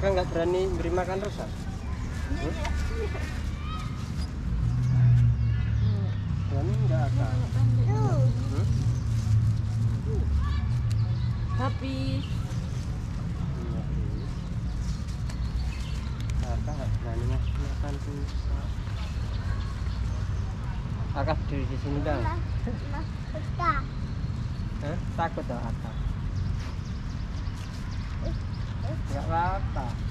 Arka nggak berani beri makan rusa. Hmm? Berani nggak Arka? Hmm? Tapi Arka nggak berani ngasih makan rusa. Arka berdiri di sini dong. Hah? Takut dong Arka? Nggak apa-apa.